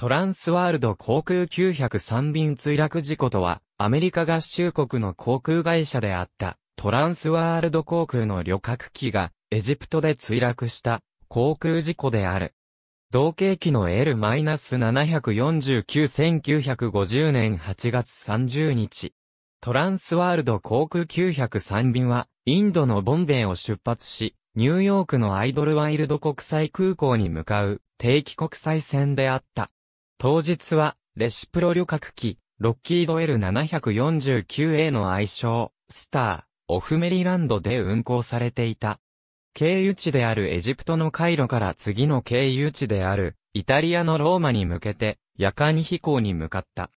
トランスワールド航空903便墜落事故とは、アメリカ合衆国の航空会社であったトランスワールド航空の旅客機がエジプトで墜落した航空事故である。同型機の L-749-1950 年8月30日。トランスワールド航空903便は、インドのボンベイを出発し、ニューヨークのアイドルワイルド国際空港に向かう定期国際線であった。当日は、レシプロ旅客機、ロッキード L749A の愛称、スター、オフメリランドで運行されていた。経由地であるエジプトのカイロから次の経由地であるイタリアのローマに向けて夜間に飛行に向かった。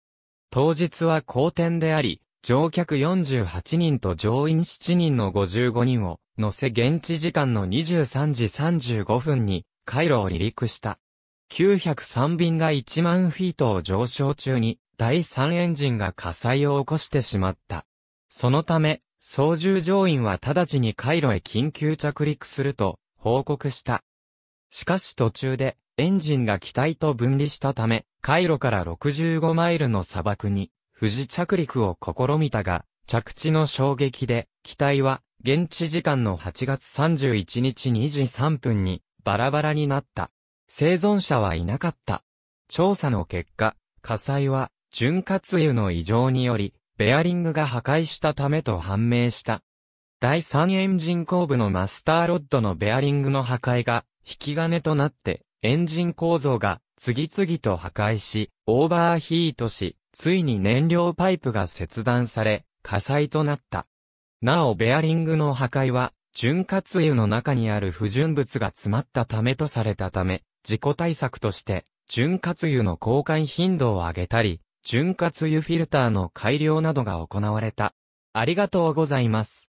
当日は好天であり、乗客48人と乗員7人の55人を乗せ現地時間の23時35分にカイロを離陸した。903便が1万フィートを上昇中に第3エンジンが火災を起こしてしまった。そのため、操縦乗員は直ちに回路へ緊急着陸すると報告した。しかし途中でエンジンが機体と分離したため、回路から65マイルの砂漠に不時着陸を試みたが、着地の衝撃で機体は現地時間の8月31日2時3分にバラバラになった。生存者はいなかった。調査の結果、火災は、潤滑油の異常により、ベアリングが破壊したためと判明した。第3エンジン後部のマスターロッドのベアリングの破壊が、引き金となって、エンジン構造が次々と破壊し、オーバーヒートし、ついに燃料パイプが切断され、火災となった。なおベアリングの破壊は、潤滑油の中にある不純物が詰まったためとされたため、自己対策として、潤滑油の交換頻度を上げたり、潤滑油フィルターの改良などが行われた。ありがとうございます。